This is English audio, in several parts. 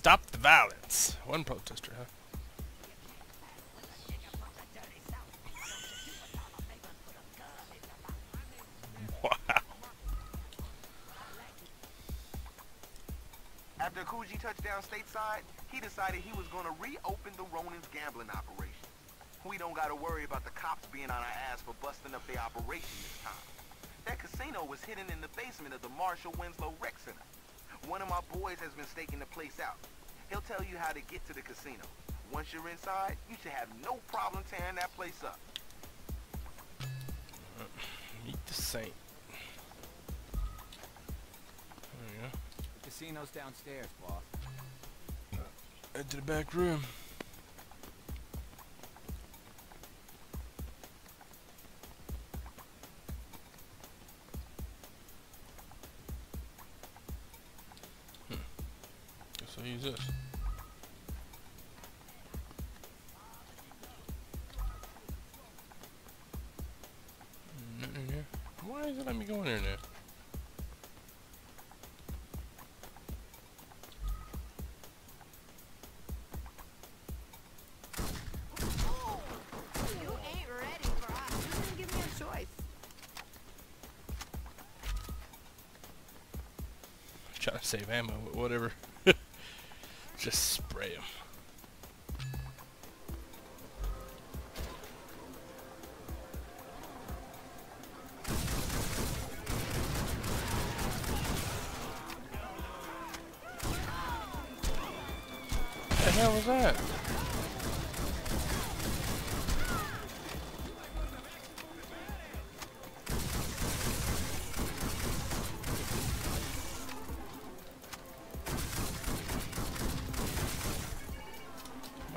Stop the violence. One protester, huh? Wow. After Coogee touched down stateside, he decided he was going to reopen the Ronins gambling operation. We don't got to worry about the cops being on our ass for busting up their operation this time. That casino was hidden in the basement of the Marshall Winslow Rec Center. One of my boys has been staking the place out. He'll tell you how to get to the casino. Once you're inside, you should have no problem tearing that place up. Meet the saint. There you go. The casino's downstairs, boss. Head to the back room. Is it me go in there now? Trying to save ammo, but whatever. Just spray them. Hell was that?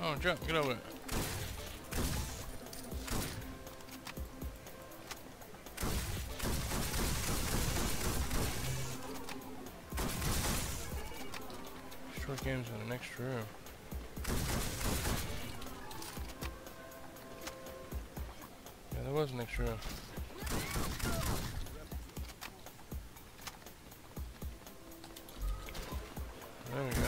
Oh, jump, get over there. Short games in the next room. Room. There we go.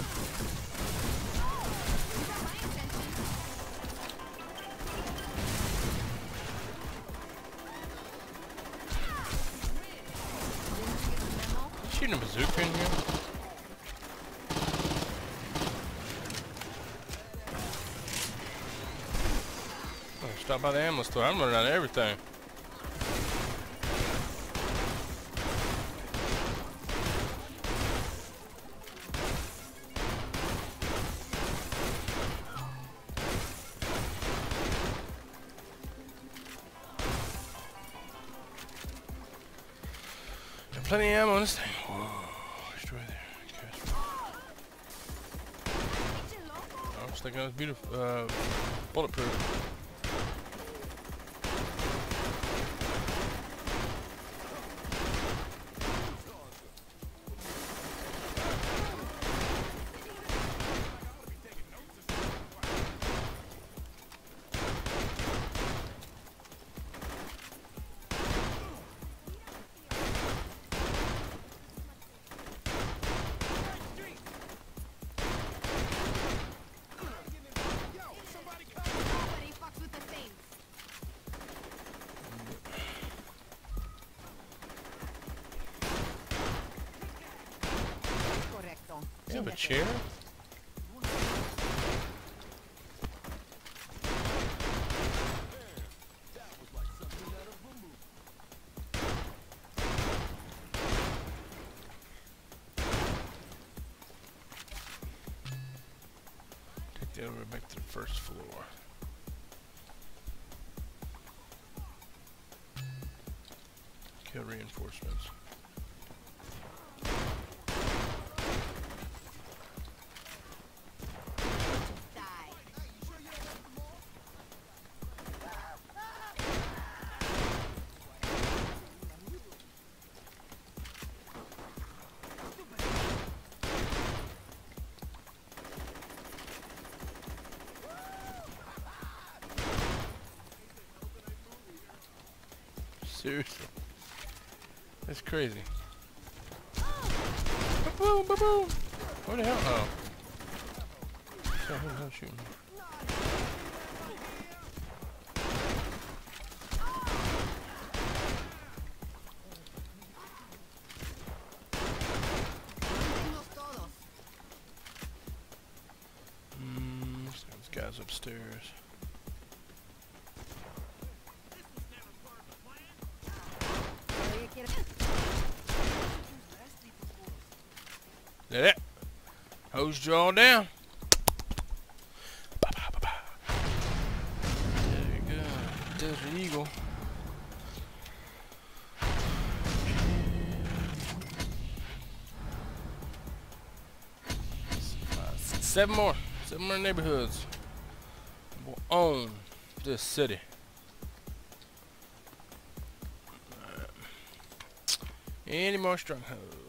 Shooting a bazooka in here? Oh, stop by the ammo store. I'm running out of everything. Plenty of ammo on this thing. Oh, it's thinking was beautiful. Uh, bulletproof. Have a chair? Take the elevator back to the first floor. Reinforcements. Seriously. That's crazy. Boom, boom, boom. What the hell? Oh. hell, who the hell shooting? Mm, guy's upstairs. You down. Ba, ba, ba. There you go. Desert Eagle. Seven more. Seven more neighborhoods will own this city. Any more strongholds?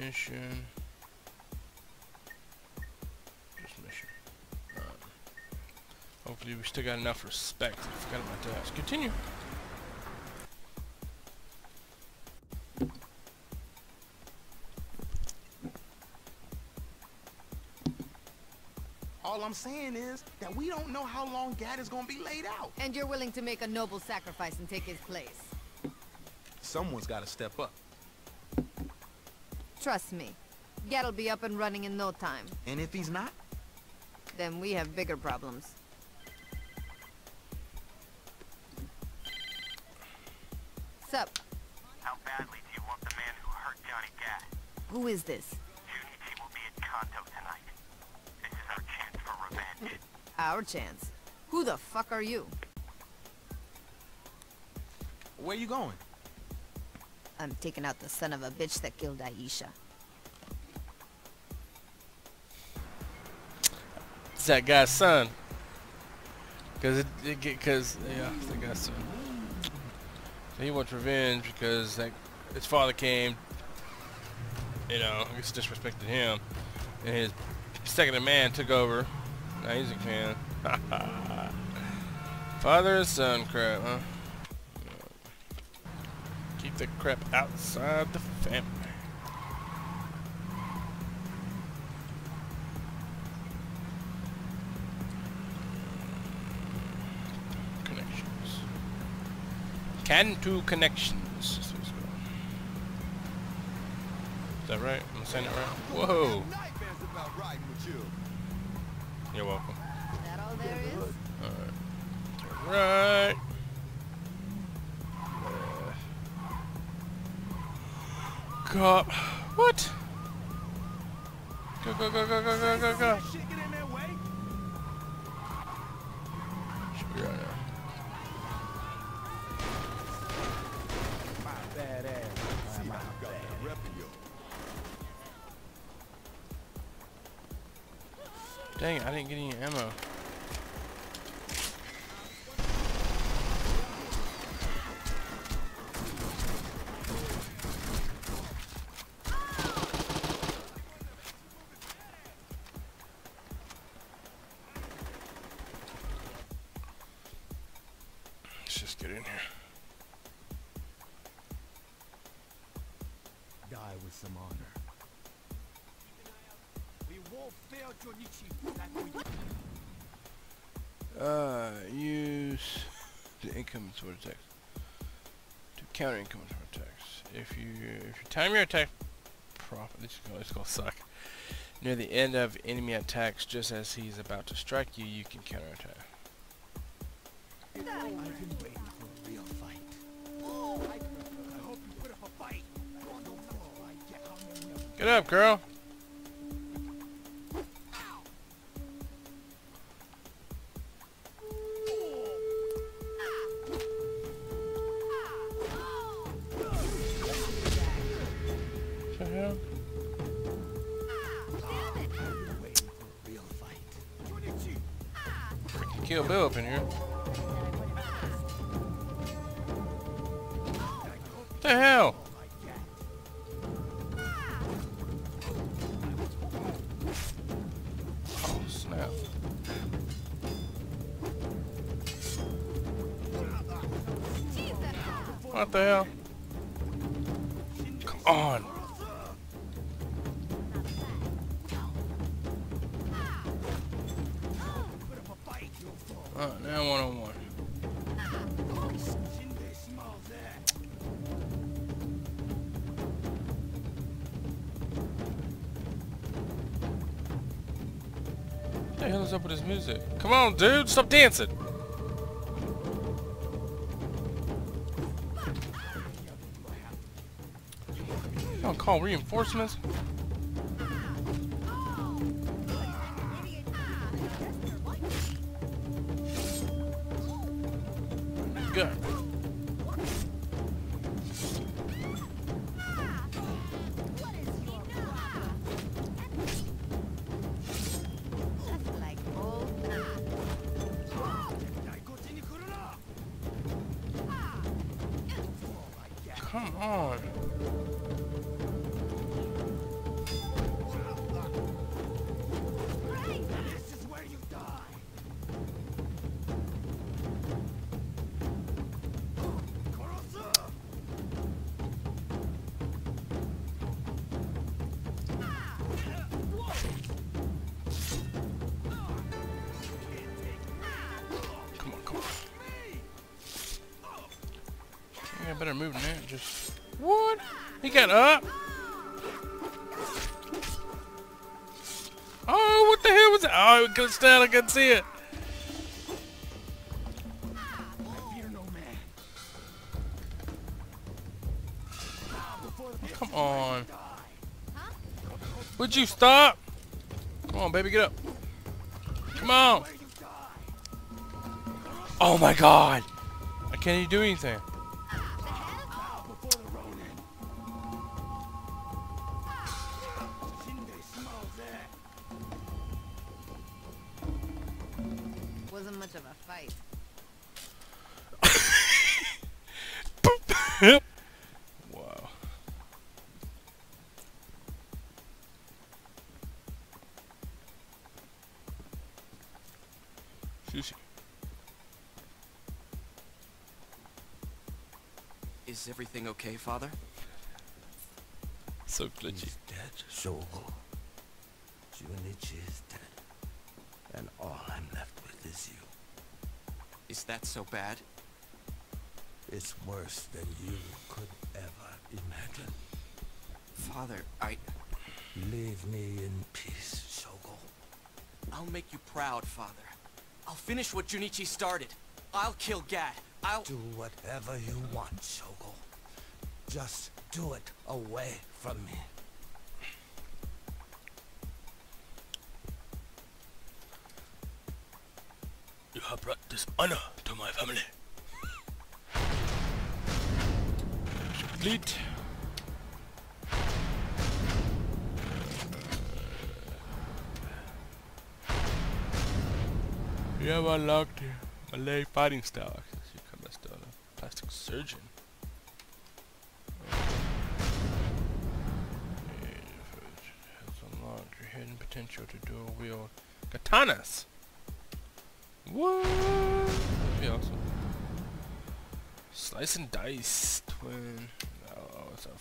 Mission. Just mission. Um, hopefully we still got enough respect. I forgot about that. Continue. All I'm saying is that we don't know how long Gat is gonna be laid out. And you're willing to make a noble sacrifice and take his place. Someone's gotta step up. Trust me. Gat'll be up and running in no time. And if he's not, Then we have bigger problems. Sup? How badly do you want the man who hurt Johnny Gat? Who is this? Junichi will be at Kanto tonight. This is our chance for revenge. Our chance. Who the fuck are you? where you going? I'm taking out the son of a bitch that killed Aisha. It's that guy's son. Cause it, it get, cause yeah, it's that guy's son. So he wants revenge because like his father came, you know, guess disrespected him, and his second in man took over. Now he's a fan. father and son crap, huh? Keep the crap outside the family. Connections. Kanto connections. Is that right? I'm saying it right? Whoa! You're welcome. That all there is? Right. Cop. What? Go, go, go, go, go, go, go, go. Dang I didn't get any ammo. Get in here. Die with some honor. We won't fail Junichi. That's what you Uh, use the income sword attacks to counter income sword attacks. If you if you time your attack properly, this is gonna, it's gonna suck. Near the end of enemy attacks, just as he's about to strike you, you can counter attack. I've been waiting for a real fight. I, I hope you put up a fight. Get up, girl. Kill Bill up in here. the hell? Oh, snap. What the hell? Come on. Alright, now one on one. What the hell is up with his music? Come on, dude, stop dancing. Don't call reinforcements? Got better move than that. Just what? He got up. Oh, what the hell was that? Oh, it could stand. I couldn't see it. Come on. Would you stop? Come on, baby, get up. Come on. Oh my God. I can't even do anything. Wasn't much of a fight. wow. Sushi. Is everything okay, Father? So glitchy. He's dead, Shogo. Junichi is dead. And all I'm left you. Is that so bad? It's worse than you could ever imagine. Father, I... Leave me in peace, Shogo. I'll make you proud, Father. I'll finish what Junichi started. I'll kill Gat. I'll... Do whatever you want, Shogo. Just do it away from me. You have brought dishonor to my family. Complete. You have unlocked Malay fighting style. Access. You come as a plastic surgeon. Has unlocked your hidden potential to dual wield katanas. What? Be awesome. Slice and dice twin. Oh, what's up?